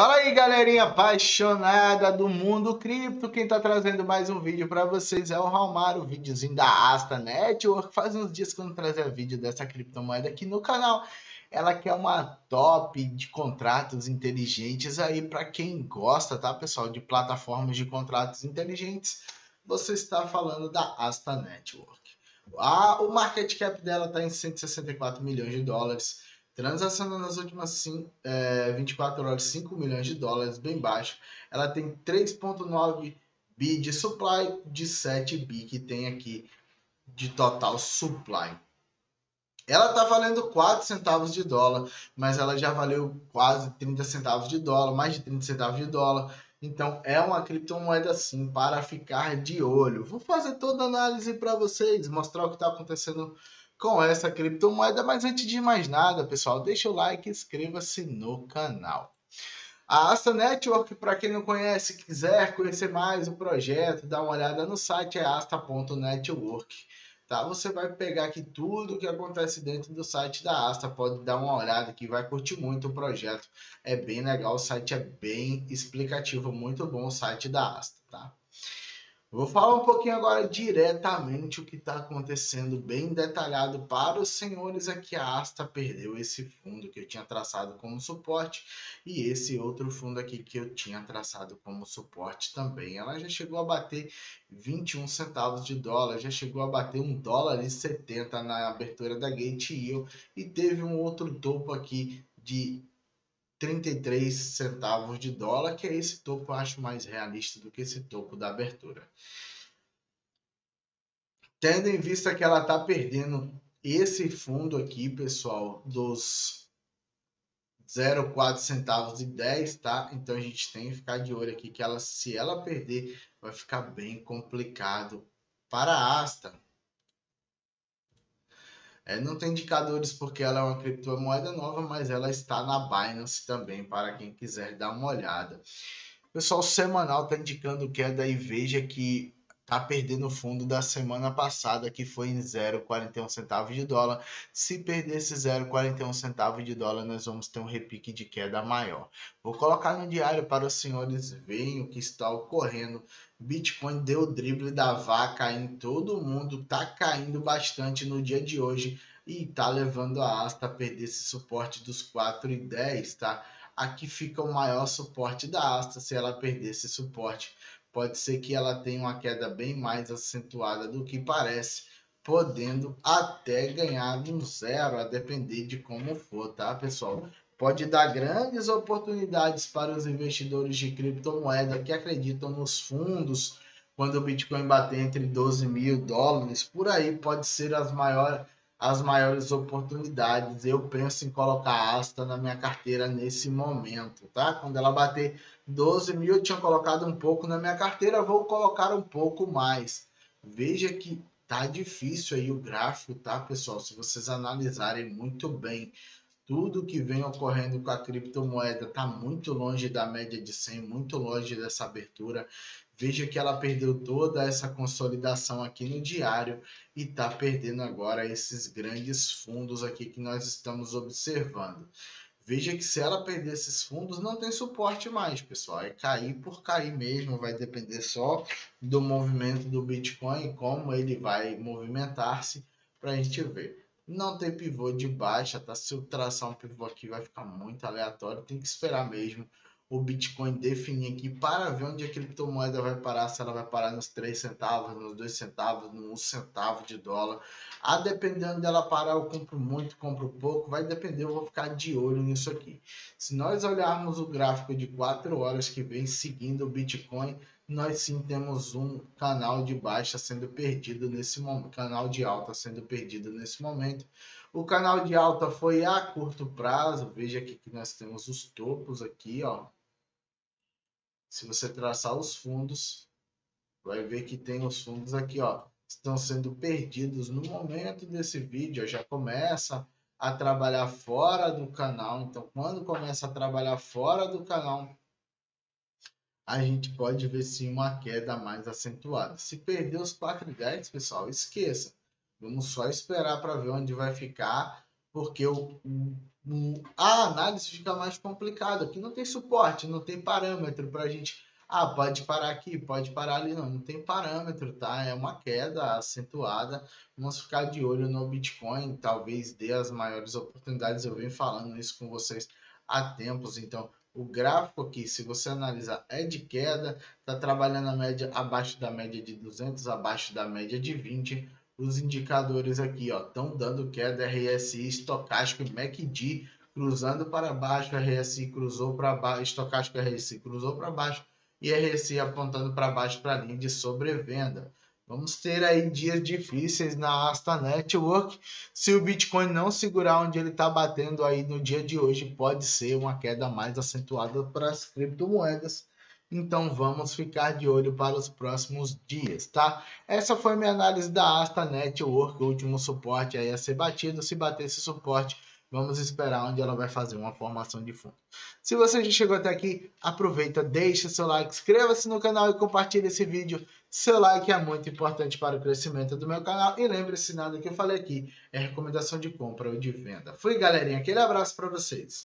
Fala aí, galerinha apaixonada do mundo cripto. Quem tá trazendo mais um vídeo para vocês é o Raumar, o videozinho da Asta Network. Faz uns dias que eu não trazia vídeo dessa criptomoeda aqui no canal. Ela que é uma top de contratos inteligentes aí para quem gosta, tá, pessoal, de plataformas de contratos inteligentes. Você está falando da Asta Network. Ah, o market cap dela está em 164 milhões de dólares Transacionando nas últimas 5, é, 24 horas 5 milhões de dólares, bem baixo. Ela tem 3,9 bi de supply, de 7 bi que tem aqui de total supply. Ela está valendo 4 centavos de dólar, mas ela já valeu quase 30 centavos de dólar, mais de 30 centavos de dólar. Então é uma criptomoeda sim para ficar de olho. Vou fazer toda a análise para vocês, mostrar o que está acontecendo com essa criptomoeda. Mas antes de mais nada, pessoal, deixa o like e inscreva-se no canal. A Asta Network, para quem não conhece, quiser conhecer mais o projeto, dá uma olhada no site, é asta.network. Tá? Você vai pegar aqui tudo o que acontece dentro do site da Asta, pode dar uma olhada que vai curtir muito o projeto. É bem legal, o site é bem explicativo, muito bom o site da Asta? Vou falar um pouquinho agora diretamente o que está acontecendo, bem detalhado para os senhores. Aqui a Asta perdeu esse fundo que eu tinha traçado como suporte e esse outro fundo aqui que eu tinha traçado como suporte também. Ela já chegou a bater 21 centavos de dólar, já chegou a bater 1 dólar e 70 na abertura da Gate Yield e teve um outro topo aqui de 33 centavos de dólar, que é esse topo eu acho mais realista do que esse topo da abertura. Tendo em vista que ela está perdendo esse fundo aqui, pessoal, dos 0,4 centavos de 10, tá? Então a gente tem que ficar de olho aqui que ela, se ela perder, vai ficar bem complicado para a Asta. É, não tem indicadores porque ela é uma criptomoeda nova, mas ela está na Binance também, para quem quiser dar uma olhada. O pessoal semanal está indicando queda e veja que está perdendo o fundo da semana passada, que foi em 0,41 centavos de dólar. Se perder esse 0,41 centavos de dólar, nós vamos ter um repique de queda maior. Vou colocar no diário para os senhores verem o que está ocorrendo. Bitcoin deu o drible da vaca em todo mundo, está caindo bastante no dia de hoje e está levando a Asta a perder esse suporte dos 4,10, tá? Aqui fica o maior suporte da Asta se ela perder esse suporte pode ser que ela tenha uma queda bem mais acentuada do que parece, podendo até ganhar um zero, a depender de como for, tá, pessoal? Pode dar grandes oportunidades para os investidores de criptomoeda que acreditam nos fundos. Quando o Bitcoin bater entre 12 mil dólares, por aí pode ser as maiores, as maiores oportunidades. Eu penso em colocar a Asta na minha carteira nesse momento, tá? Quando ela bater 12 mil, eu tinha colocado um pouco na minha carteira, vou colocar um pouco mais. Veja que tá difícil aí o gráfico, tá, pessoal? Se vocês analisarem muito bem tudo que vem ocorrendo com a criptomoeda está muito longe da média de 100, muito longe dessa abertura. Veja que ela perdeu toda essa consolidação aqui no diário e está perdendo agora esses grandes fundos aqui que nós estamos observando. Veja que se ela perder esses fundos, não tem suporte mais, pessoal. É cair por cair mesmo, vai depender só do movimento do Bitcoin e como ele vai movimentar-se para a gente ver não tem pivô de baixa, tá? Se eu traçar um pivô aqui vai ficar muito aleatório, tem que esperar mesmo o Bitcoin definir aqui para ver onde a criptomoeda vai parar, se ela vai parar nos 3 centavos, nos 2 centavos, no 1 centavo de dólar. A dependendo dela parar, eu compro muito, compro pouco, vai depender, eu vou ficar de olho nisso aqui. Se nós olharmos o gráfico de 4 horas que vem seguindo o Bitcoin, nós sim temos um canal de baixa sendo perdido nesse momento, canal de alta sendo perdido nesse momento. O canal de alta foi a curto prazo, veja aqui que nós temos os topos aqui, ó. Se você traçar os fundos, vai ver que tem os fundos aqui, ó, estão sendo perdidos no momento desse vídeo, já começa a trabalhar fora do canal. Então, quando começa a trabalhar fora do canal, a gente pode ver sim uma queda mais acentuada. Se perder os 4,10, pessoal, esqueça. Vamos só esperar para ver onde vai ficar, porque o, a análise fica mais complicada. Aqui não tem suporte, não tem parâmetro para a gente. Ah, pode parar aqui, pode parar ali. Não, não tem parâmetro, tá? É uma queda acentuada. Vamos ficar de olho no Bitcoin. Talvez dê as maiores oportunidades. Eu venho falando isso com vocês há tempos. Então, o gráfico aqui, se você analisar, é de queda. Está trabalhando a média abaixo da média de 200, abaixo da média de 20 os indicadores aqui, ó, estão dando queda RSI, estocástico MACD cruzando para baixo, RSI cruzou para baixo, estocástico RSI cruzou para baixo e RSI apontando para baixo para a linha de sobrevenda. Vamos ter aí dias difíceis na Asta Network. Se o Bitcoin não segurar onde ele está batendo aí no dia de hoje, pode ser uma queda mais acentuada para as criptomoedas. Então vamos ficar de olho para os próximos dias, tá? Essa foi minha análise da Asta Network, o último suporte aí a ser batido. Se bater esse suporte, vamos esperar onde ela vai fazer uma formação de fundo. Se você já chegou até aqui, aproveita, deixa seu like, inscreva-se no canal e compartilhe esse vídeo. Seu like é muito importante para o crescimento do meu canal. E lembre-se, nada que eu falei aqui é recomendação de compra ou de venda. Fui, galerinha. Aquele abraço para vocês.